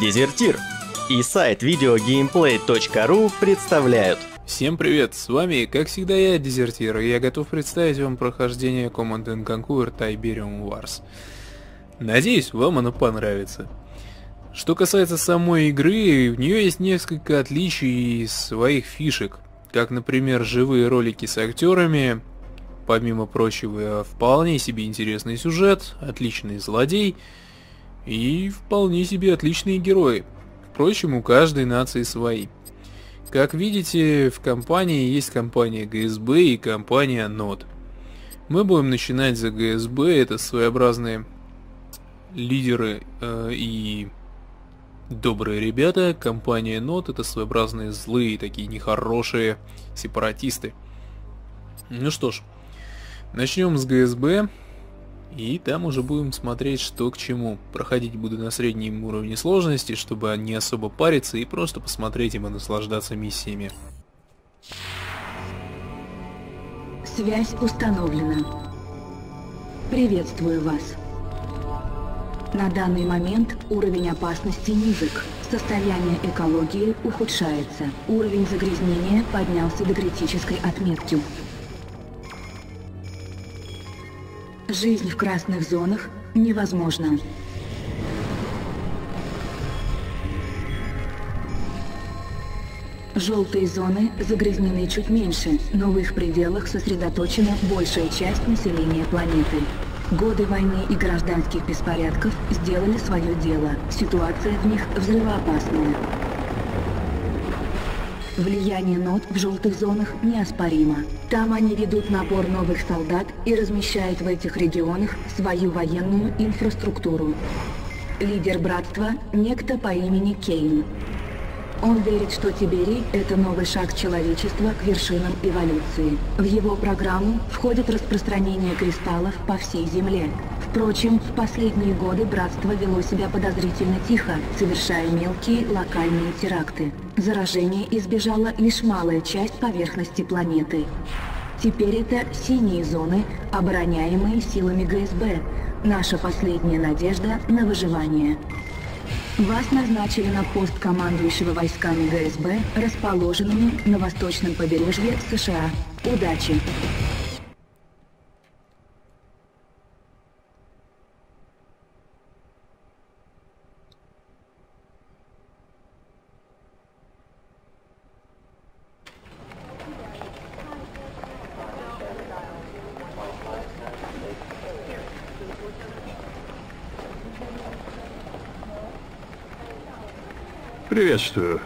Дезертир и сайт videogameplay.ru представляют Всем привет, с вами, как всегда, я, Дезертир, и я готов представить вам прохождение Command Conquer Tiberium Wars. Надеюсь, вам оно понравится. Что касается самой игры, в нее есть несколько отличий и своих фишек, как, например, живые ролики с актерами, помимо прочего, вполне себе интересный сюжет, отличный злодей и вполне себе отличные герои. Впрочем, у каждой нации свои. Как видите, в компании есть компания ГСБ и компания НОД. Мы будем начинать за ГСБ, это своеобразные лидеры э, и добрые ребята. Компания НОД это своеобразные злые, такие нехорошие сепаратисты. Ну что ж, начнем с ГСБ. И там уже будем смотреть, что к чему. Проходить буду на среднем уровне сложности, чтобы не особо париться и просто посмотреть им и наслаждаться миссиями. Связь установлена. Приветствую вас. На данный момент уровень опасности низок. Состояние экологии ухудшается. Уровень загрязнения поднялся до критической отметки. Жизнь в красных зонах невозможна. Желтые зоны загрязнены чуть меньше, но в их пределах сосредоточена большая часть населения планеты. Годы войны и гражданских беспорядков сделали свое дело. Ситуация в них взрывоопасная. Влияние нот в желтых зонах неоспоримо. Там они ведут набор новых солдат и размещают в этих регионах свою военную инфраструктуру. Лидер братства – некто по имени Кейн. Он верит, что Тиберий – это новый шаг человечества к вершинам эволюции. В его программу входит распространение кристаллов по всей Земле. Впрочем, в последние годы братство вело себя подозрительно тихо, совершая мелкие локальные теракты. Заражение избежала лишь малая часть поверхности планеты. Теперь это синие зоны, обороняемые силами ГСБ. Наша последняя надежда на выживание. Вас назначили на пост командующего войсками ГСБ, расположенными на восточном побережье США. Удачи! Приветствую.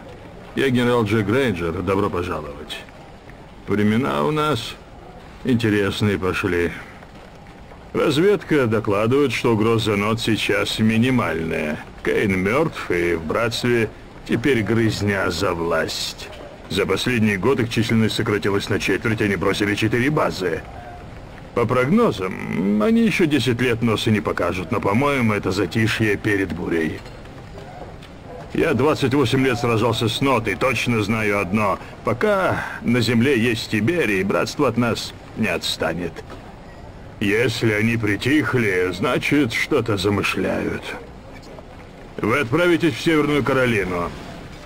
Я генерал Джек Грейнджер. Добро пожаловать. Времена у нас интересные пошли. Разведка докладывает, что угроза нот сейчас минимальная. Кейн мертв, и в братстве теперь грызня за власть. За последний год их численность сократилась на четверть, они бросили четыре базы. По прогнозам, они еще 10 лет носа не покажут, но, по-моему, это затишье перед бурей. Я 28 лет сражался с Нотой, точно знаю одно. Пока на земле есть Тиберий, братство от нас не отстанет. Если они притихли, значит, что-то замышляют. Вы отправитесь в Северную Каролину.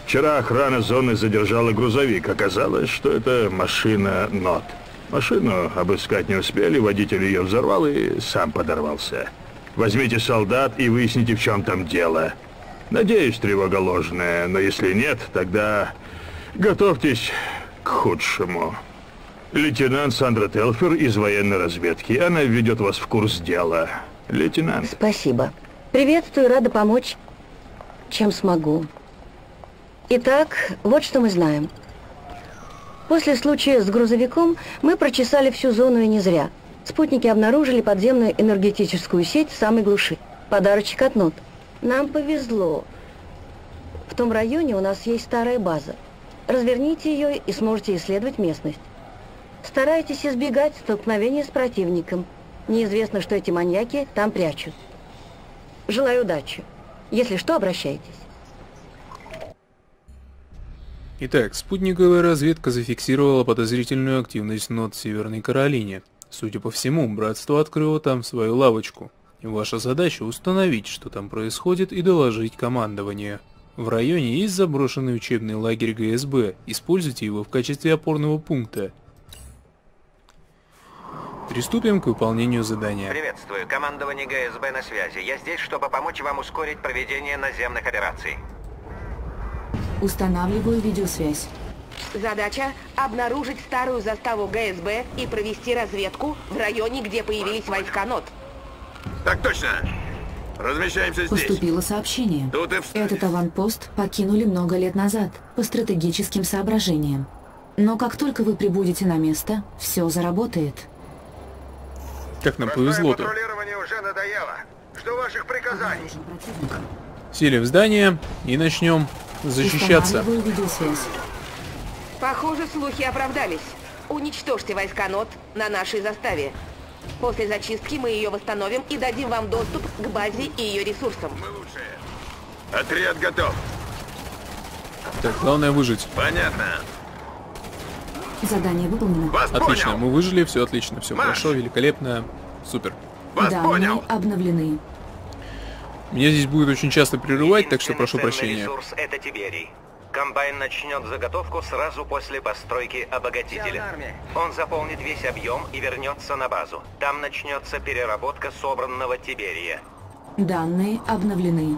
Вчера охрана зоны задержала грузовик. Оказалось, что это машина НОТ. Машину обыскать не успели, водитель ее взорвал и сам подорвался. Возьмите солдат и выясните, в чем там дело. Надеюсь, тревога ложная, но если нет, тогда готовьтесь к худшему. Лейтенант Сандра Телфер из военной разведки. Она введет вас в курс дела. Лейтенант. Спасибо. Приветствую, рада помочь, чем смогу. Итак, вот что мы знаем. После случая с грузовиком мы прочесали всю зону и не зря. Спутники обнаружили подземную энергетическую сеть в самой глуши. Подарочек от нот. Нам повезло. В том районе у нас есть старая база. Разверните ее и сможете исследовать местность. Старайтесь избегать столкновения с противником. Неизвестно, что эти маньяки там прячут. Желаю удачи. Если что, обращайтесь. Итак, спутниковая разведка зафиксировала подозрительную активность нот в Северной Каролине. Судя по всему, братство открыло там свою лавочку. Ваша задача установить, что там происходит, и доложить командование. В районе есть заброшенный учебный лагерь ГСБ. Используйте его в качестве опорного пункта. Приступим к выполнению задания. Приветствую. Командование ГСБ на связи. Я здесь, чтобы помочь вам ускорить проведение наземных операций. Устанавливаю видеосвязь. Задача – обнаружить старую заставу ГСБ и провести разведку в районе, где появились войска НОТ. Так точно. Размещаемся здесь. Поступило сообщение. Тут и. Этот аванпост покинули много лет назад по стратегическим соображениям. Но как только вы прибудете на место, все заработает. Как нам повезло-то. уже надоело. Жду ваших приказаний. Противник. Сели в здание и начнем защищаться. Похоже, слухи оправдались. Уничтожьте войска НОТ на нашей заставе. После зачистки мы ее восстановим и дадим вам доступ к базе и ее ресурсам. Мы лучшие. Отряд готов. Так, главное выжить. Понятно. Задание выполнено. Вас Отлично, понял. мы выжили, все отлично, все Марш! хорошо, великолепно, супер. Вас Данные понял. обновлены. Меня здесь будет очень часто прерывать, так что прошу прощения. ресурс — это Тиберий. Комбайн начнет заготовку сразу после постройки обогатителя. Он заполнит весь объем и вернется на базу. Там начнется переработка собранного Тиберия. Данные обновлены.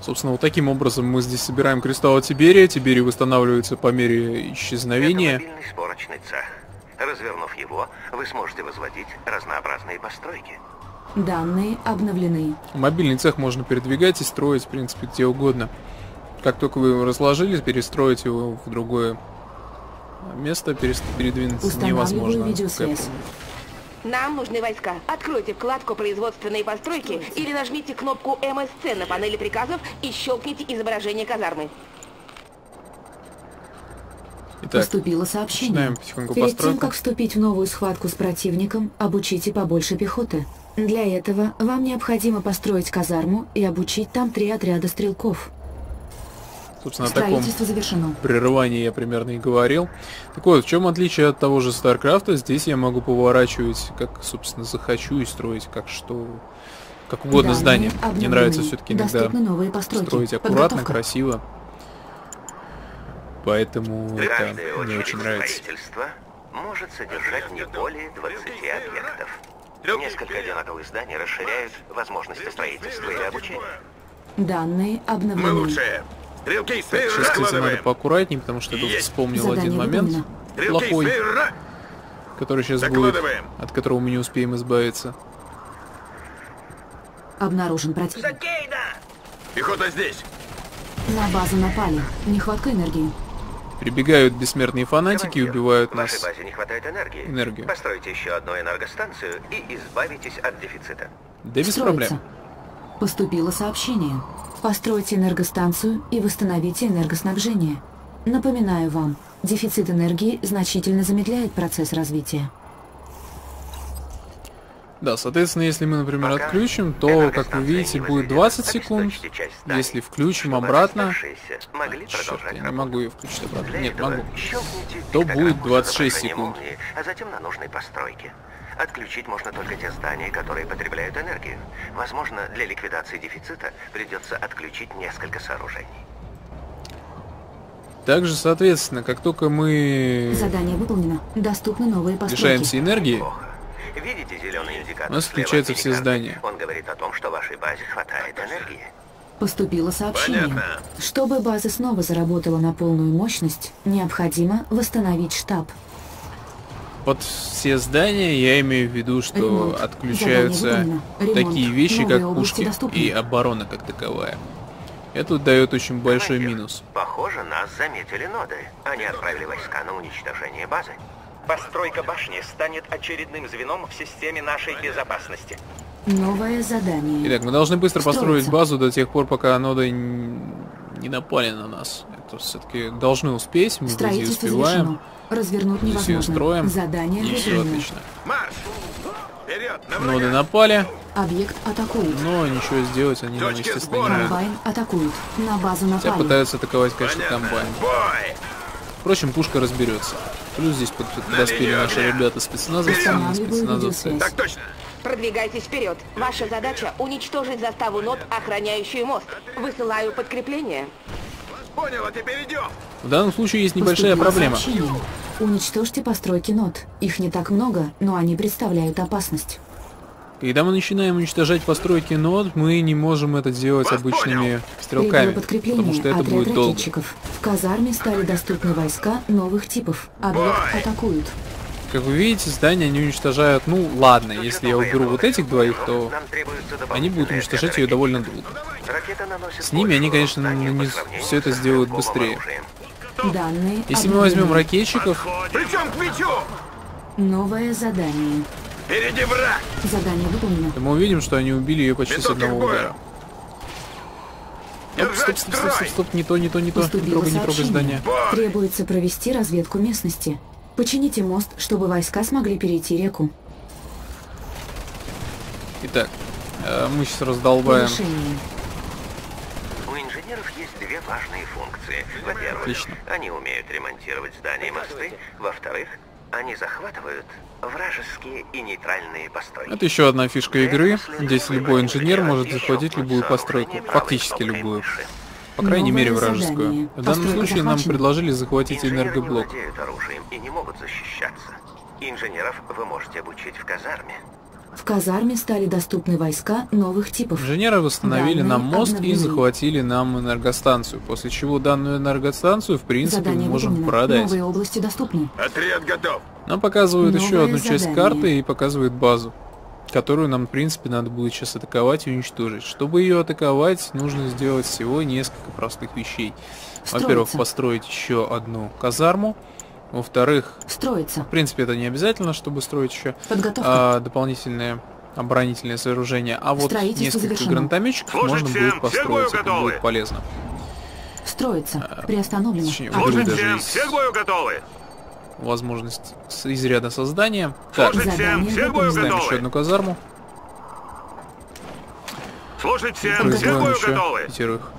Собственно, вот таким образом мы здесь собираем кристаллы Тиберия. Тиберий восстанавливается по мере Это исчезновения. мобильный сборочный цех. Развернув его, вы сможете возводить разнообразные постройки. Данные обновлены. Мобильный цех можно передвигать и строить, в принципе, где угодно. Как только вы его разложили, перестроить его в другое место, перес- передвинуть невозможно. видеосвязь. Нам нужны войска. Откройте вкладку «Производственные постройки» или нажмите кнопку МСЦ на панели приказов и щелкните изображение казармы. Итак, Поступило сообщение. начинаем потихоньку Перед тем, как вступить в новую схватку с противником, обучите побольше пехоты. Для этого вам необходимо построить казарму и обучить там три отряда стрелков. Собственно, о таком завершено. прерывании я примерно и говорил. Так вот, в чем отличие от того же Старкрафта? Здесь я могу поворачивать, как, собственно, захочу и строить как что... Как угодно Данные здание. Мне обновлены. нравится все-таки иногда строить аккуратно, Подготовка. красиво. Поэтому это мне очень нравится. может содержать не более 20 объектов. Несколько одинаковых зданий расширяют возможности строительства или обучения. Данные Мы обновлены. Стрелки, Сейчас, кстати, надо поаккуратнее, потому что я тут вспомнил Задание один момент выполнено. Стрелки, плохой, который сейчас будет, от которого мы не успеем избавиться. Обнаружен противник. Пехота здесь. На базу напали. Нехватка энергии. Прибегают бессмертные фанатики и убивают в вашей нас. базе не хватает энергии. Энергию. Постройте еще одну энергостанцию и избавитесь от дефицита. Да без Строится. проблем. Поступило сообщение. Постройте энергостанцию и восстановите энергоснабжение. Напоминаю вам, дефицит энергии значительно замедляет процесс развития. Да, соответственно, если мы, например, отключим, то, как вы видите, будет возведена, 20 секунд. Если включим обратно... Черт, я не могу ее включить обратно. Нет, могу. То будет с 26 изображением секунд. а затем на нужной постройке. Отключить можно только те здания, которые потребляют энергию. Возможно, для ликвидации дефицита придется отключить несколько сооружений. Также, соответственно, как только мы Задание выполнено. Доступны новые постройки. лишаемся энергии, Плохо. Видите зеленый индикатор? У нас включаются все здания. Он говорит о том, что вашей базе хватает энергии. Поступило сообщение. Понятно. Чтобы база снова заработала на полную мощность, необходимо восстановить штаб. Под все здания я имею в виду, что Ремонт. отключаются такие вещи, Новые как пушки доступны. и оборона как таковая. Это дает очень большой Командир, минус. Похоже, нас заметили ноды. Они отправили войска на уничтожение базы. Постройка башни станет очередным звеном в системе нашей безопасности. Новое задание. Итак, мы должны быстро построить Строится. базу до тех пор, пока ноды не напали на нас. Это все-таки должны успеть, мы вроде успеваем. завершено. Развернуть невозможно. строим. Задание И все выполнено. отлично. Марш. Вперед, на Ноды напали, Объект атакуют. но ничего сделать они нам, естественно, не сбора. Комбайн атакуют. На базу Хотя напали. пытаются атаковать, конечно, Понятно. комбайн. Бой. Впрочем, пушка разберется. Плюс здесь под- подоспели линию наши ребята спецназовцы, спецназовцы. Так точно. Продвигайтесь вперед. Ваша задача — уничтожить заставу нот, охраняющую мост. Высылаю подкрепление. Понял, а теперь идем. В данном случае есть небольшая Поступило проблема. сообщение. Уничтожьте постройки нот. Их не так много, но они представляют опасность. Когда мы начинаем уничтожать постройки нод, мы не можем это делать Вас обычными Прибыло стрелками, подкрепление. потому что это будет долго. В казарме стали доступны войска новых типов. Объект атакуют. Как вы видите, здания они уничтожают, ну ладно, если я уберу вот этих двоих, то они будут уничтожать ее довольно долго. С ними они, конечно, всё это сделают быстрее. Данные Если мы возьмем ракетчиков, Причем к мячу! Новое задание. Впереди враг! Задание выполнено. то мы увидим, что они убили ее почти с Винтовки одного удара. Оп, стоп, стоп, стоп, стоп, стоп, не то, не то, не то. Не Поступило трогай, не трогай здание. Бой! Требуется провести разведку местности. Почините мост, чтобы войска смогли перейти реку. Итак, э, мы сейчас раздолбаем. Повышение. Есть две важные функции. Во-первых, они умеют ремонтировать здания и мосты. Во-вторых, они захватывают вражеские и нейтральные постройки. Это еще одна фишка игры. Здесь любой инженер может захватить любую постройку. Фактически любую. По крайней Новое мере задание. вражескую. В данном Постройка случае нам предложили захватить Инженеры не энергоблок. владеют оружием и не могут защищаться. Инженеров вы можете обучить в казарме. В казарме стали доступны войска новых типов. Инженеры восстановили Данные нам мост и обновлены. захватили нам энергостанцию, после чего данную энергостанцию, в принципе, Задание мы можем выполнено. продать. Новые области доступны. Отряд готов! Нам показывают еще Новое одну часть задание. карты и показывают базу, которую нам, в принципе, надо будет сейчас атаковать и уничтожить. Чтобы ее атаковать, нужно сделать всего несколько простых вещей. Во-первых, построить еще одну казарму. Во-вторых, Строится. в принципе, это не обязательно, чтобы строить еще Подготовка. а, дополнительные оборонительные сооружения. А вот несколько завершено. гранатометчиков можно всем, будет построить, это готовы. будет полезно. Строится. Приостановлено. точнее, Служить даже всем! Все к бою готовы! Возможность с- из ряда создания. Так, Служить всем! Все к бою ставим еще готовы! одну казарму. Служить всем! Все к бою готовы! пятерых.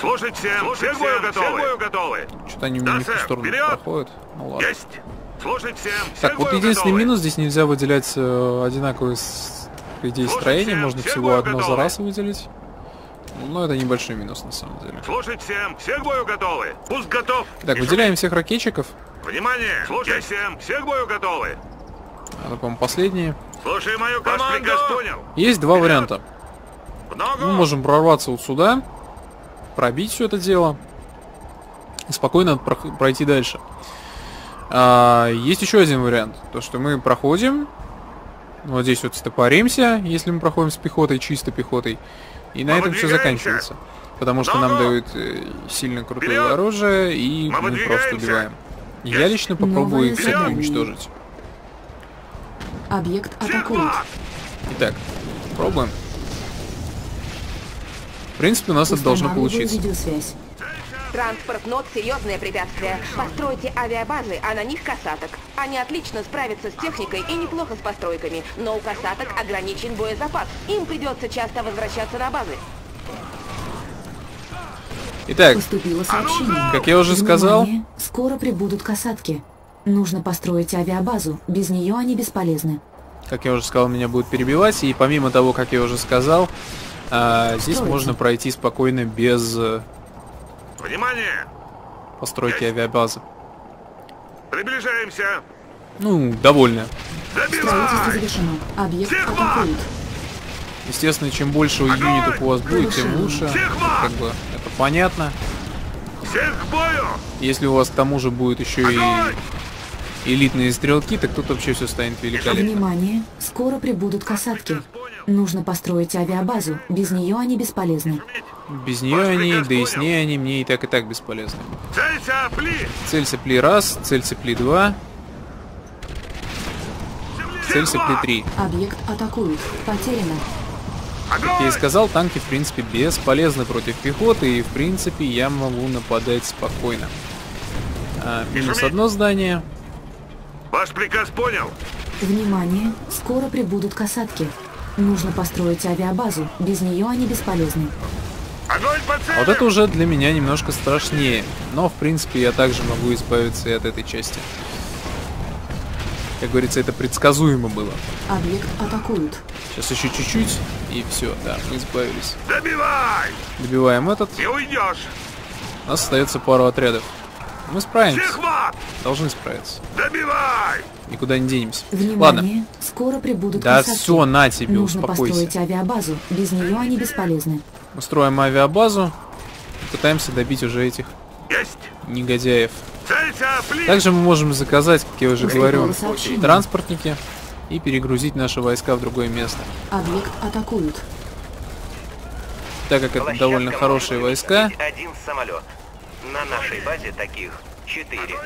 Служить всем! Все к бою готовы! Все бою готовы! Что-то они Да, не в ту сэр, сторону вперед! проходят. Ну ладно. Есть! Служить всем! Все Так, к вот единственный готовы! минус, здесь нельзя выделять э, одинаковые по идее Слушать строения, всем, можно все всего одно за готовы. раз выделить. Но это небольшой минус на самом деле. Служить всем! Все к бою готовы! Пусть готов! Так, выделяем всех ракетчиков. Внимание! Служить всем! Все к бою готовы! Это, по-моему, последние. Слушай мою команду! Есть два варианта. В ногу! Мы можем прорваться вот сюда, пробить все это дело и спокойно пройти дальше. А, есть еще один вариант. То, что мы проходим, вот здесь вот стопоримся, если мы проходим с пехотой, чисто пехотой, и на Мы этом все заканчивается. Потому что нам дают э, сильно крутое Вперед! оружие, и Мы мы просто убиваем. Я Есть. лично попробую их всех уничтожить. Объект блок! Итак, пробуем. В принципе, у нас это должно получиться. видеосвязь. Транспорт нот — серьезное препятствие. Постройте авиабазы, а на них касаток. Они отлично справятся с техникой и неплохо с постройками, но у касаток ограничен боезапас. Им придется часто возвращаться на базы. Итак, Поступило сообщение. как я уже сказал, Внимание, скоро прибудут касатки. Нужно построить авиабазу. Без нее они бесполезны. как я уже сказал, меня будут перебивать. И помимо того, как я уже сказал, а, здесь Строится. можно пройти спокойно без э, Внимание! постройки авиабазы. Приближаемся! Ну, довольно. Строительство Добивай! завершено. Объект Всех атакуют. Естественно, чем больше юнитов у вас будет, тем лучше. Всех Как бы это понятно. Всех к бою! Если у вас к тому же будет еще и Огонь! элитные стрелки, так тут вообще все станет великолепно. Внимание, скоро прибудут касатки. Нужно построить авиабазу. Без нее они бесполезны. Без нее они, да и с ней они мне и так и так бесполезны. Целься, пли! Цель цепли раз, цель цепли два, цель цепли три. Объект атакуют. Потеряно. Как я и сказал, танки в принципе бесполезны против пехоты, и в принципе я могу нападать спокойно. А, минус одно здание. Ваш приказ понял! Внимание, скоро прибудут касатки. Нужно построить авиабазу. Без нее они бесполезны. Огонь по цели! Вот это уже для меня немножко страшнее. Но в принципе я также могу избавиться и от этой части. Как говорится, это предсказуемо было. Объект атакуют. Сейчас еще чуть-чуть, и все, да, мы избавились. Добивай! Добиваем этот. Не уйдешь! У нас остается пару отрядов. Мы справимся. Чехват! Должны справиться. Добивай! Никуда не денемся. Внимание, Ладно. скоро прибудут Да касатки. все, на тебе, Нужно успокойся. построить авиабазу. Без нее они бесполезны. Устроим авиабазу. Пытаемся добить уже этих Есть! негодяев. Также мы можем заказать, как я уже Поступило говорю, транспортники и перегрузить наши войска в другое место. Объект атакуют. Так как это Площадка довольно хорошие войска, один самолет. На нашей базе таких четыре.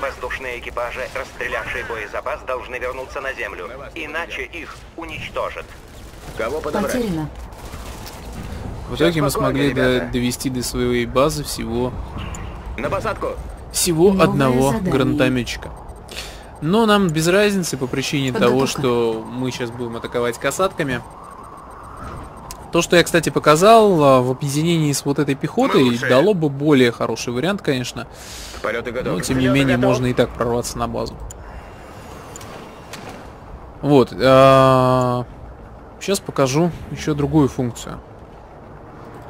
Воздушные экипажи, расстрелявшие боезапас, должны вернуться на землю. Иначе их уничтожат. Потеряно. в итоге мы смогли до- довести до своей базы всего На посадку! всего Новое одного задание. гранатометчика. Но нам без разницы по причине того, Подготовка. что мы сейчас будем атаковать касатками. То, что я, кстати, показал а, в объединении с вот этой пехотой, дало бы более хороший вариант, конечно. Но, тем не менее, можно и так прорваться на базу. Вот. Сейчас покажу еще другую функцию.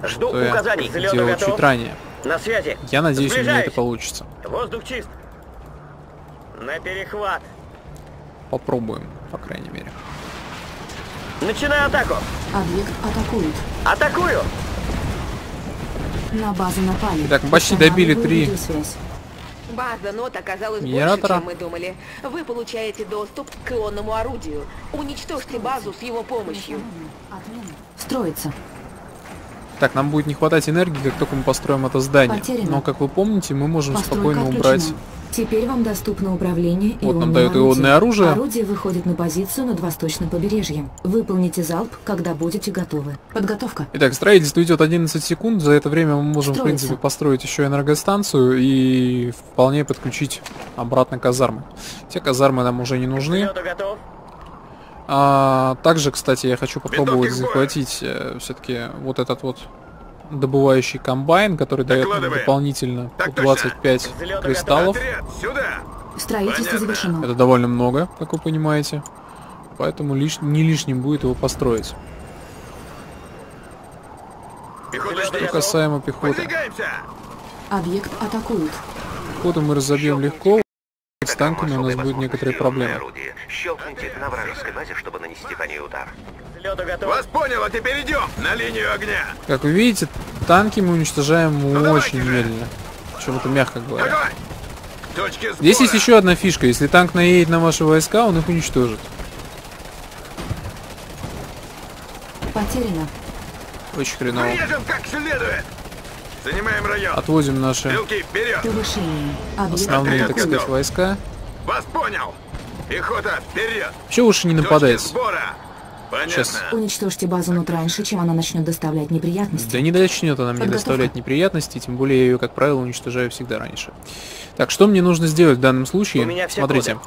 Жду что я указаний. Взлёту делал готов. чуть ранее. На связи. Я надеюсь, у меня Сближаюсь. это получится. Воздух чист. На перехват. Попробуем, по крайней мере. Начинаю атаку. Объект атакуют. Атакую. На базу напали. Итак, мы почти добили три. База нот оказалась Генератора. больше, чем мы думали. Вы получаете доступ к ионному орудию. Уничтожьте базу с его помощью. Строится. Так, нам будет не хватать энергии, как только мы построим это здание. Потеряно. Но, как вы помните, мы можем Постройка спокойно отключена. убрать... Теперь вам доступно управление Вот нам ионным дают ионное оружие. Орудие выходит на позицию над восточным побережьем. Выполните залп, когда будете готовы. Подготовка. Итак, строительство идет 11 секунд. За это время мы можем, в Строится. принципе, построить еще энергостанцию и вполне подключить обратно казармы. Те казармы нам уже не нужны. А, также, кстати, я хочу попробовать захватить все-таки вот этот вот добывающий комбайн, который дает Докладываем. дополнительно Так по точно. 25 Взлёту кристаллов. Строительство Понятно. завершено. Это довольно много, как вы понимаете. Поэтому лиш... не лишним будет его построить. Пехота Что касаемо пехоты. Объект атакуют. Пехоту мы разобьем легко. С танками у нас будут некоторые проблемы. Щелкните на вражеской базе, чтобы нанести по ней удар. Взлёту готов. Вас понял, а теперь идем на линию огня! Как вы видите, танки мы уничтожаем давайте очень медленно. Это мягко говоря. Здесь есть еще одна фишка. Если танк наедет на ваши войска, он их уничтожит. Потеряно. Очень хреново. Режем как следует! Занимаем район! Отводим наши основные, так сказать, войска. Вас понял! Пехота, вперед! Вообще лучше не сбора! Понятно. Сейчас. Уничтожьте базу нот раньше, чем она начнет доставлять неприятности. Да не начнет она мне Подготовка. доставлять неприятности, тем более я ее, как правило, уничтожаю всегда раньше. Так, что мне нужно сделать в данном случае? У меня все Смотрите.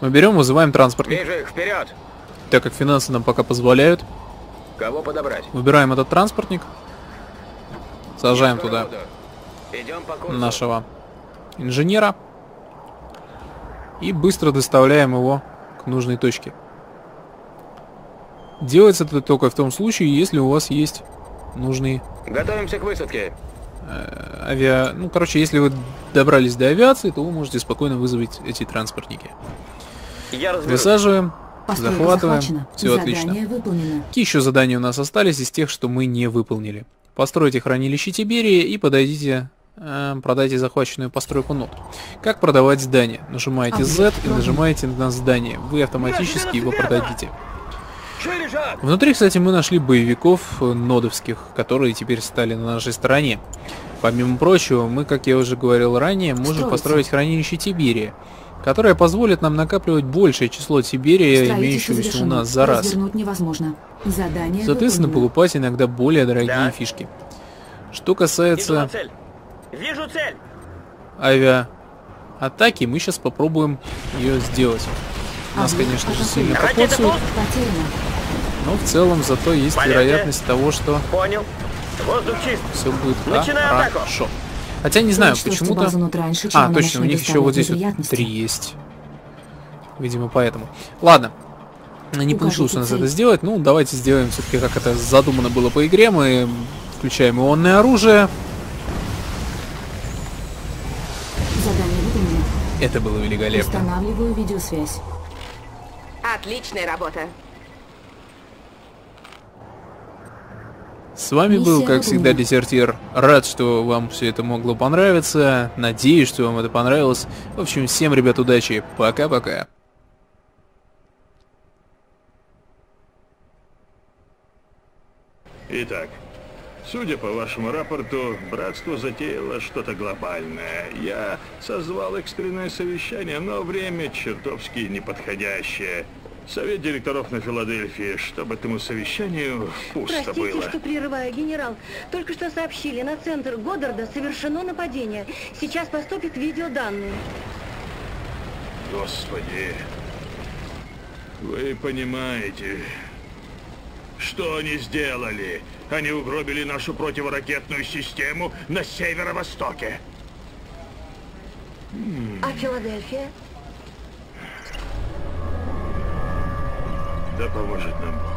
Мы берем, вызываем транспортник, Вижу их вперед. так как финансы нам пока позволяют. Кого подобрать? Выбираем этот транспортник, сажаем туда Идем по курсу. нашего инженера и быстро доставляем его к нужной точке. Делается это только в том случае, если у вас есть нужный Готовимся к высадке. э, авиа... Ну, короче, если вы добрались до авиации, то вы можете спокойно вызвать эти транспортники. Я разберусь. Высаживаем, Постройка захватываем. Все Задание отлично. выполнено. Какие еще задания у нас остались из тех, что мы не выполнили? Постройте хранилище Тиберии и подойдите, э, продайте захваченную постройку нот. Как продавать здание? Нажимаете Z и нажимаете на здание. Вы автоматически его продадите. Внутри, кстати, мы нашли боевиков нодовских, которые теперь стали на нашей стороне. Помимо прочего, мы, как я уже говорил ранее, можем Строится. построить хранилище Тиберия, которое позволит нам накапливать большее число Тиберия, имеющегося у нас за раз. Невозможно. Задание Соответственно, выполнено. покупать иногда более дорогие Да. фишки. Что касается цель. Вижу цель. авиаатаки, мы сейчас попробуем ее сделать. Нас, Объект конечно же, сильно покоцают. Но в целом зато есть Полете. вероятность того, что Понял. Воздух чист. все будет Начинаю атаку. хорошо. Хотя не знаю, почему-то... раньше, А, точно, у них еще вот здесь вот три есть. Видимо, поэтому. Ладно. Не получилось у нас это сделать. Ну, давайте сделаем все-таки, как это задумано было по игре. Мы включаем ионное оружие. Задание выполнено. Это было великолепно. Устанавливаю видеосвязь. Отличная работа. С вами был, как всегда, Десертир. Рад, что вам все это могло понравиться. Надеюсь, что вам это понравилось. В общем, всем, ребят, удачи. Пока-пока. Итак, судя по вашему рапорту, братство затеяло что-то глобальное. Я созвал экстренное совещание, но время чертовски неподходящее. Совет директоров на Филадельфии, чтобы этому совещанию пусто Простите, было. что прерываю, генерал. Только что сообщили, на центр Годдарда совершено нападение. Сейчас поступят видеоданные. Господи, вы понимаете, что они сделали? Они угробили нашу противоракетную систему на северо-востоке. А Филадельфия? Да поможет нам Бог.